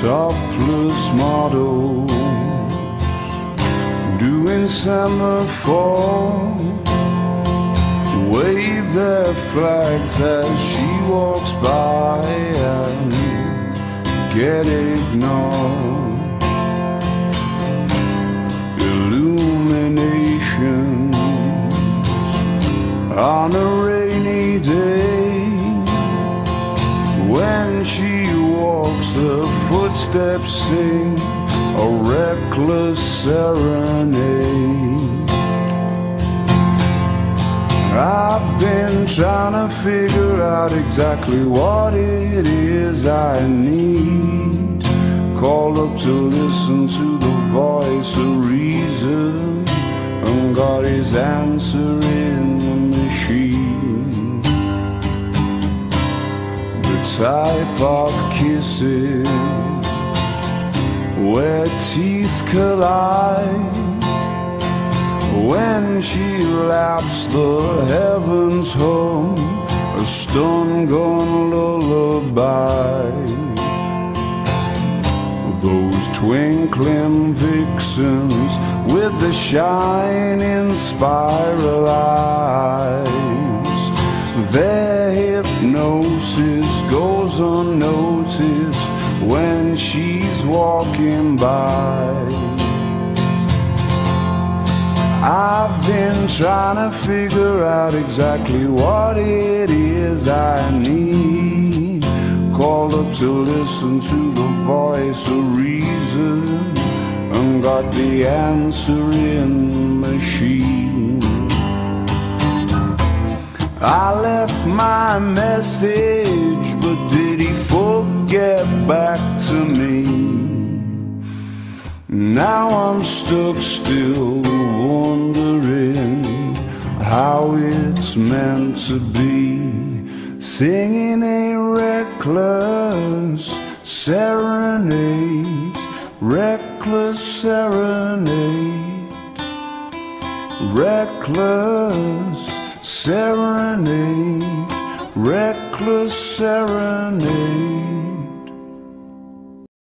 topless models doing semaphore wave their flags as she walks by and get ignored. Illuminations on a rainy day when she walks her footsteps sing a reckless serenade. I've been trying to figure out exactly what it is I need. Called up to listen to the voice of reason And got his answer type of kisses Where teeth collide when she laughs, the heavens hum a stun gun lullaby. Those twinkling vixens with the shining spiral eyes, their goes unnoticed when she's walking by. I've been trying to figure out exactly what it is I need. Called up to listen to the voice of reason and got the answer in the machine. I left my message, but did he forget back to me? Now I'm stuck still wondering how it's meant to be Singing a reckless serenade Reckless serenade Reckless serenade Reckless serenade